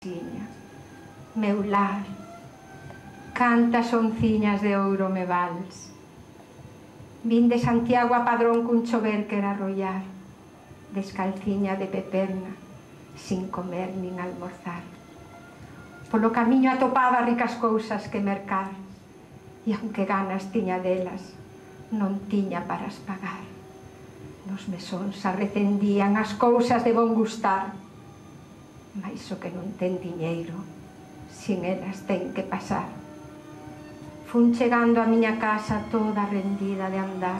Tiña, meu lar, cantas onciñas de ouro me vals. Vin de Santiago a Padrón cun chover que era arrollar, descalciña de peperna, sin comer nin almorzar. Polo camiño atopaba ricas cousas que mercar, e aunque ganas tiña delas, non tiña para as pagar. Nos mesóns arrecendían as cousas de bon gustar, Mais o que non ten diñeiro, sin elas ten que pasar. Fun chegando a miña casa toda rendida de andar.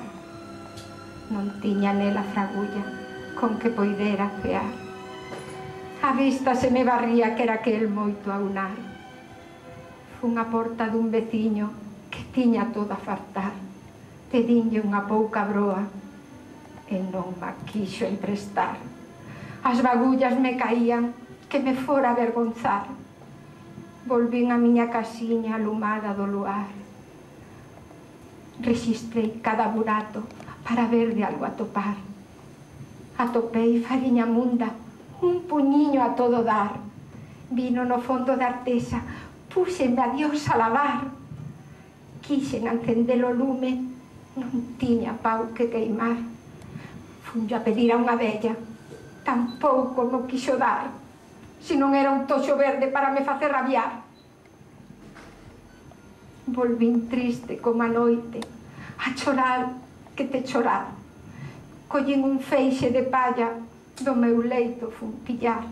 Non tiña nela fragulla con que poidera fear. A vista se me barría que era aquel moito a unar. Fun a porta dun veciño que tiña toda fartar. Pedinlle unha pouca broa e non ma quixo emprestar. As bagullas me caían que me fora avergonzar. Volvín a miña casiña alumada do luar. Registrei cada burato para ver de algo atopar. Atopei fariña munda, un puñiño a todo dar. Vino no fondo da artesa, púxeme a Dios a lavar. Quixen encender o lume, non tiña pau que queimar. Funyo a pedir a unha bella, tampouco no quixo dar se non era un toxo verde para me facer rabiar. Volvín triste como a noite, a chorar que te chorar. Collín un feixe de palla do meu leito fun pillar.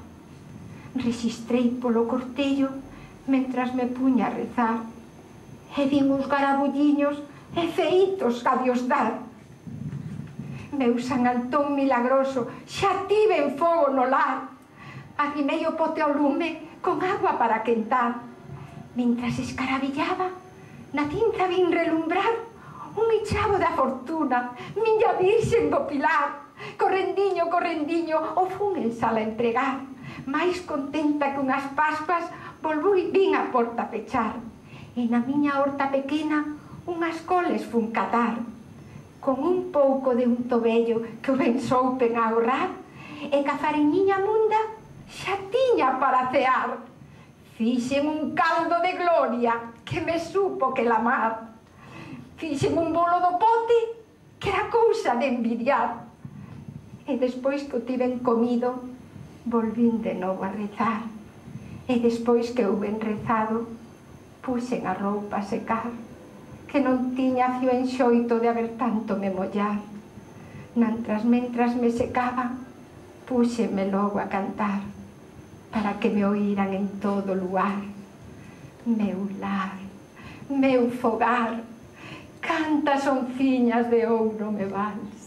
Resistrei polo cortello mentras me puña a rezar. E vin uns garabulliños e feitos a Dios dar. Meu San Antón milagroso, xa tive en fogo no lar arrimei o pote ao lume con agua para quentar. Mientras escarabillaba, na tinta vin relumbrar un ichavo da fortuna, miña virxen do pilar. Correndiño, correndiño, o fun en sala entregar. Mais contenta que unhas paspas, volvui vin a porta pechar. E na miña horta pequena, unhas coles fun catar. Con un pouco de un tobello que o ben soupen a ahorrar, e ca fariñiña munda xa tiña para cear. Fixen un caldo de gloria que me supo que la mar. Fixen un bolo do pote que era cousa de envidiar. E despois que o tiven comido, volvín de novo a rezar. E despois que houben rezado, puxen a roupa a secar, que non tiña fio enxoito de haber tanto me mollar. Nantras mentras me secaba, Púxeme logo a cantar para que me oíran en todo lugar. Meu lar, meu fogar, cantas onciñas de ouro me vals.